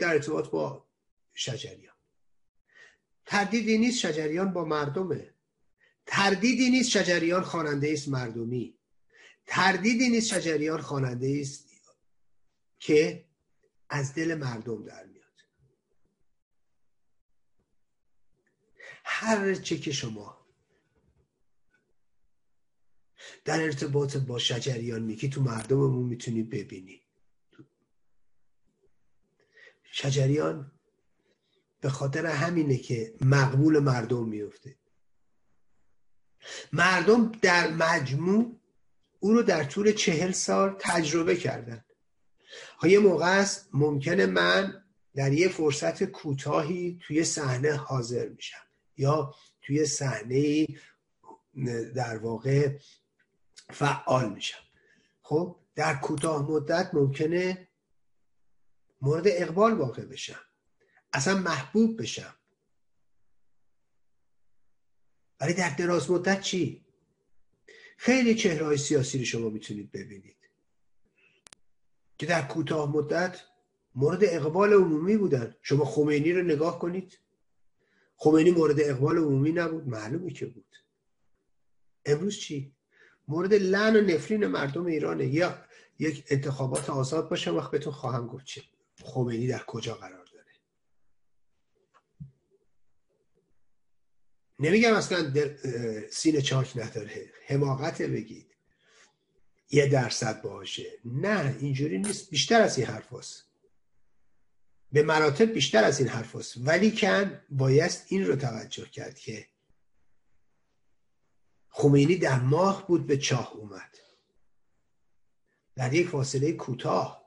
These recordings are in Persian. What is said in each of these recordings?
در ارتباط با شجریان. تردیدی نیست شجریان با مردمه. تردیدی نیست شجریان خواننده است مردمی. تردیدی نیست شجریان خواننده است که از دل مردم در میاد. هر چه که شما در ارتباط با شجریان میگی تو مردممون می‌تونی ببینی. شجریان به خاطر همینه که مقبول مردم میفته. مردم در مجموع او رو در طول چهل سال تجربه کردن. یه موقع است ممکنه من در یه فرصت کوتاهی توی صحنه حاضر میشم یا توی صحنه در واقع فعال میشم. خب در کوتاه مدت ممکنه مورد اقبال واقع بشم. اصلا محبوب بشم. ولی در دراز مدت چی؟ خیلی چهره سیاسی رو شما می‌تونید ببینید. که در کوتاه مدت مورد اقبال عمومی بودن. شما خمینی رو نگاه کنید. خمینی مورد اقبال عمومی نبود معلومه که بود. امروز چی؟ مورد لعن و نفرین مردم ایرانه. یا یک انتخابات آزاد باشه وقت بهتون خواهم گفت چه خمینی در کجا قرار داره؟ نمیگم اصلا سینه چاک نداره. حماقت بگید. یه درصد باشه. نه اینجوری نیست. بیشتر از این حرف هست. به مراتب بیشتر از این حرف هست. ولی کن بایست این رو توجه کرد که خمینی در ماه بود به چاه اومد. در یک فاصله کوتاه.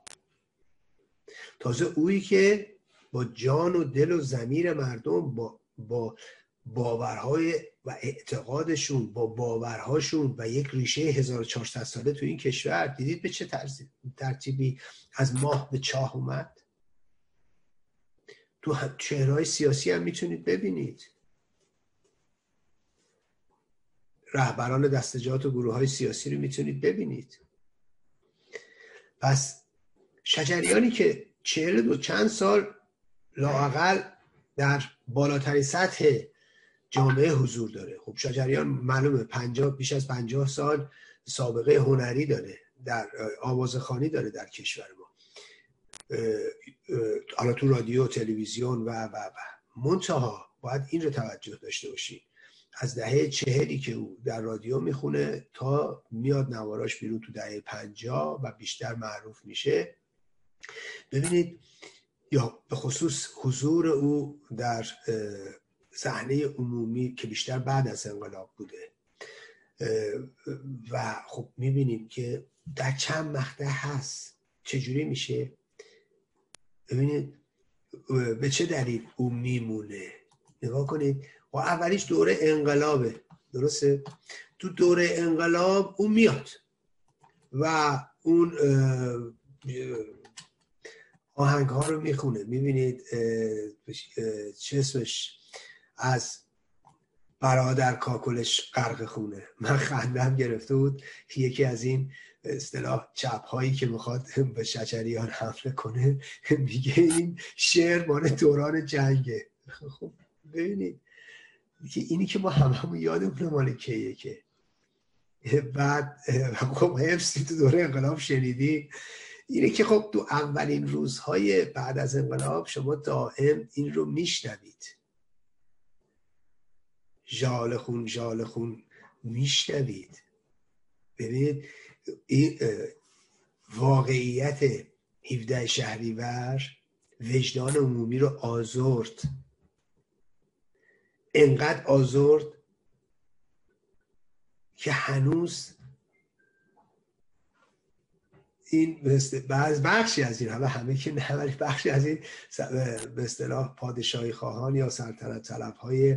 تازه اویی که با جان و دل و زمیر مردم با, با باورهای و اعتقادشون با باورهاشون و یک ریشه 1400 ساله تو این کشور دیدید به چه ترتیبی از ماه به چاه اومد؟ تو چهرهای سیاسی هم می‌تونید ببینید. رهبران دستجات و گروه های سیاسی رو می‌تونید ببینید. پس شجریانی که چهل و چند سال لاقل در بالاترین سطح جامعه حضور داره. خب شجریان معلومه پنجاه بیش از پنجاه سال سابقه هنری داره در آوازخانی داره در کشور ما. حالا تو رادیو تلویزیون و و و. منتها باید این رو توجه داشته باشید از دهه چهلی که او در رادیو می‌خونه تا میاد نواراش بیرون تو دهه پنجاه و بیشتر معروف میشه ببینید یا به خصوص حضور او در صحنه عمومی که بیشتر بعد از انقلاب بوده. و خب می‌بینیم که در چند مقطع هست. چجوری میشه؟ ببینید به چه دلیل او میمونه؟ نگاه کنید. و اولیش دوره انقلابه. درسته؟ تو دوره انقلاب اون میاد و اون آهنگ ها رو می‌خونه. می‌بینید چه اسمش؟ از برادر کاکلش غرق خونه. من خندم گرفته بود. یکی از این اصطلاح چپ هایی که می‌خواد به شجریان حمله کنه میگه این شعر مال دوران جنگه. خب ببینید. که اینی که ما هممون یادمون مال کیه که. بعد خب حفظی تو دوره انقلاب شنیدی اینه که خب تو اولین روزهای بعد از انقلاب شما دائم این رو میشنوید. جال خون جال خون میشنوید. ببینید این واقعیت 17 شهریور وجدان عمومی رو آزرد. انقدر آزرد که هنوز این بعض بخشی از این حالا همه که نه ولی بخشی از این به اصطلاح پادشاهی خواهان یا سلطنت طلب های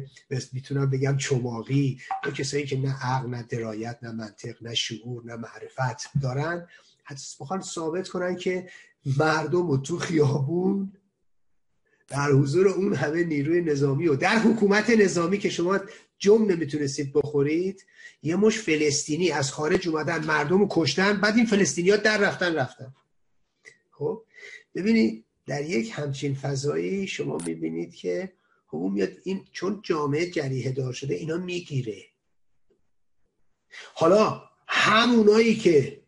می‌تونم بگم چماقی. یا کسایی که نه عقل نه درایت نه منطق نه شعور نه معرفت دارن. حتی بخوان ثابت کنن که مردم و تو خیابون در حضور اون همه نیروی نظامی و در حکومت نظامی که شما جمع نمی‌تونستید بخورید یه مش فلسطینی از خارج اومدن مردم رو کشتن بعد این فلسطینی در رفتن رفتن. خب؟ ببینید در یک همچین فضایی شما می‌بینید که خب میاد این چون جامعه جریه دار شده اینا می‌گیره. حالا همونایی که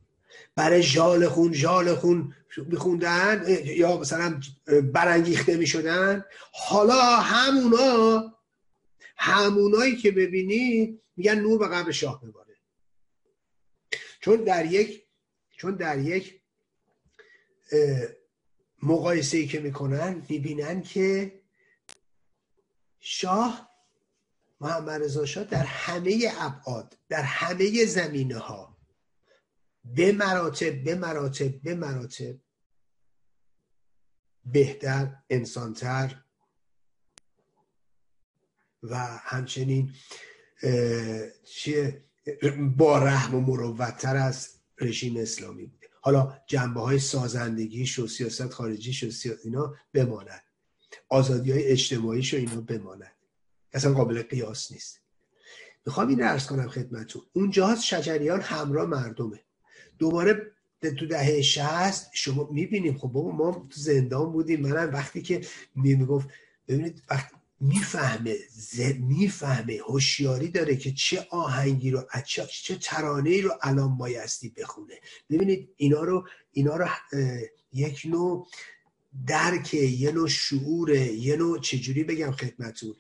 برای ژال خون ژال خون میخوندن یا مثلا برانگیخته می‌شدن. حالا همونا همونایی که ببینید میگن نور به قبر شاه بباره چون در یک چون در یک مقایسه ای که می‌کنن می‌بینن که شاه محمد رضا شاه در همه ابعاد در همه زمینه ها به مراتب به مراتب به مراتب بهتر انسانتر. و همچنین چیه؟ با رحم و مروتتر از رژیم اسلامی بوده. حالا جنبه های سازندگیش و سیاست خارجیش و اینا بماند. آزادی های اجتماعیش و اینا بماند. اصلا قابل قیاس نیست. می‌خوام این ارز کنم خدمتون اونجا شجریان همراه مردمه. دوباره تو دهه شهست شما می‌بینیم. خب بابا ما تو زندان بودیم. منم وقتی که می‌گفت ببینید وقتی می‌فهمه می‌فهمه هوشیاری داره که چه آهنگی رو چه, چه ترانه رو الان بایستی بخونه. ببینید اینا رو اینا رو یک نوع درک یه نوع شعور یه نوع چجوری بگم خدمتون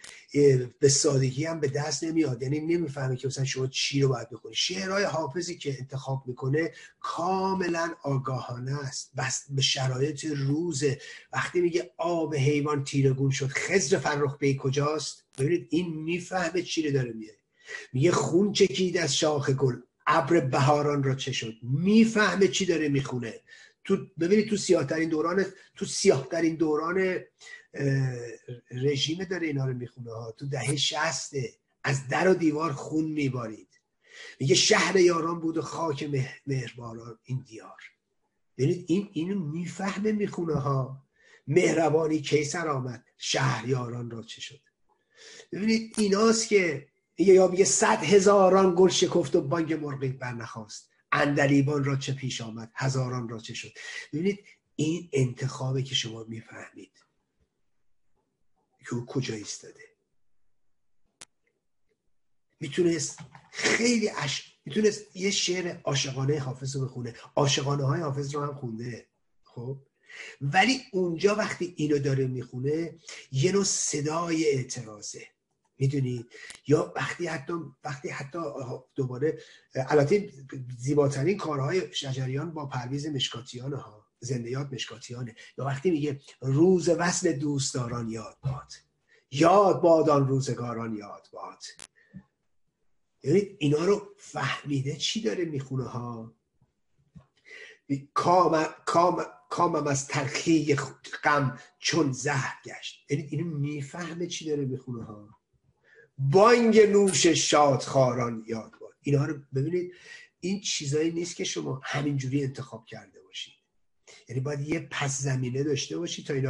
به سادگی هم به دست نمیاد. یعنی نمی‌فهمه که مثلا شما چی رو باید بخونی شعرهای حافظی که انتخاب می‌کنه کاملا آگاهانه است. بس به شرایط روزه وقتی میگه آب حیوان تیرگون شد خزر فرخ بی کجاست؟ ببینید این می‌فهمه چی رو داره میگه. میگه خون چکید از شاخ گل ابر بهاران را چه شد؟ می‌فهمه چی داره می‌خونه. تو ببینید تو سیاهترین دوران تو سیاهترین دوران رژیم داره اینا رو می‌خونه ها. تو دهه شسته از در و دیوار خون میبارید. میگه شهر یاران بود و خاک مهربانان این دیار. ببینید این اینو می‌فهمه می‌خونه ها. مهربانی کیسر آمد؟ شهر یاران را چه شد؟ ببینید ایناست که یا میگه صد هزاران گل شکفت و بانگ مرغی برنخواست اندلیبان را چه پیش آمد؟ هزاران را چه شد؟ ببینید این انتخابه که شما می‌فهمید که او کجا ایستاده. می‌تونست خیلی اش... می‌تونست یه شعر عاشقانه حافظ رو بخونه. عاشقانه های حافظ رو هم خونده خب؟ ولی اونجا وقتی اینو داره می‌خونه یه نوع صدای اعتراضه. می‌دونید یا وقتی حتی وقتی حتی دوباره البته زیباترین کارهای شجریان با پرویز مشکاتیان ها زندیات مشکاتیانه. یا وقتی میگه روز وصل دوستداران یاد باد. یاد باد آن روزگاران یاد باد. یعنی اینا رو فهمیده چی داره می‌خونه ها؟ کام کام کامم از تلخی غم چون زهر گشت. یعنی اینو می‌فهمه چی داره می‌خونه ها؟ بانگ نوش شادخاران یاد باد. اینا رو ببینید این چیزایی نیست که شما همینجوری انتخاب کرده باشید. یعنی باید یه پس زمینه داشته باشید تا اینا